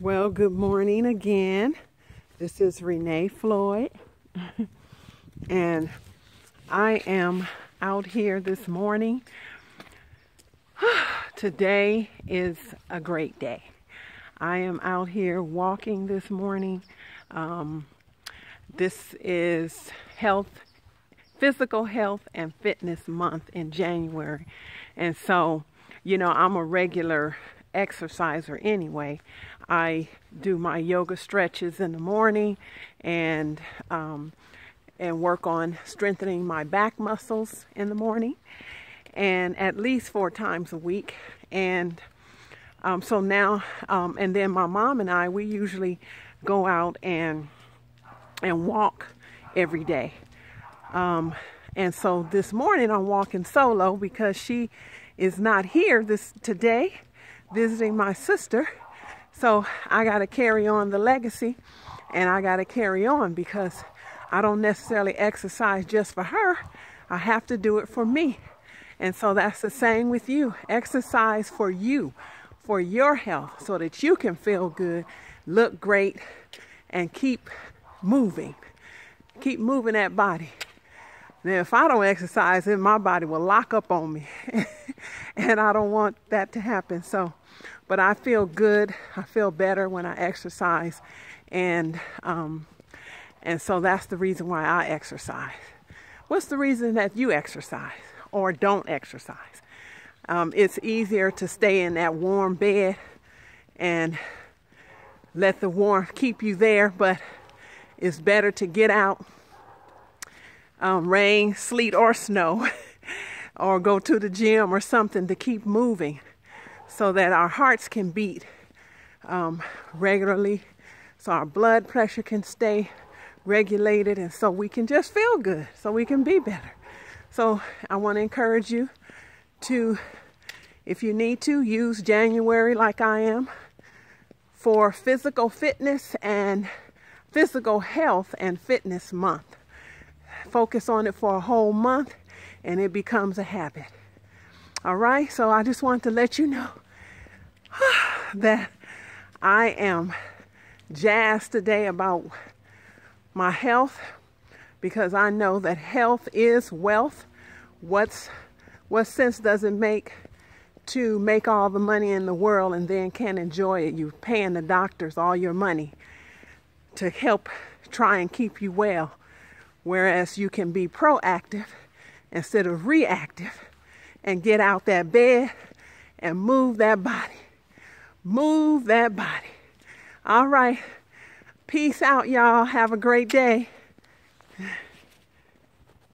Well, good morning again. This is Rene' Floyd, and I am out here this morning. Today is a great day. I am out here walking this morning. Um, this is health, physical health, and fitness month in January, and so you know I'm a regular exerciser anyway. I do my yoga stretches in the morning and um, and work on strengthening my back muscles in the morning and at least four times a week and um, so now um, and then my mom and I we usually go out and and walk every day um, and so this morning I'm walking solo because she is not here this today visiting my sister. So I got to carry on the legacy and I got to carry on because I don't necessarily exercise just for her. I have to do it for me. And so that's the same with you. Exercise for you, for your health, so that you can feel good, look great, and keep moving. Keep moving that body. Now, if I don't exercise, then my body will lock up on me. and I don't want that to happen. So, but I feel good. I feel better when I exercise. And, um, and so that's the reason why I exercise. What's the reason that you exercise or don't exercise? Um, it's easier to stay in that warm bed and let the warmth keep you there, but it's better to get out, um, rain, sleet, or snow, or go to the gym or something to keep moving so that our hearts can beat um, regularly, so our blood pressure can stay regulated, and so we can just feel good, so we can be better. So I want to encourage you to, if you need to, use January like I am for physical fitness and physical health and fitness month. Focus on it for a whole month and it becomes a habit. All right, so I just want to let you know that I am jazzed today about my health because I know that health is wealth. What's what sense does it make to make all the money in the world and then can't enjoy it? You're paying the doctors all your money to help try and keep you well, whereas you can be proactive instead of reactive and get out that bed and move that body. Move that body. All right. Peace out, y'all. Have a great day.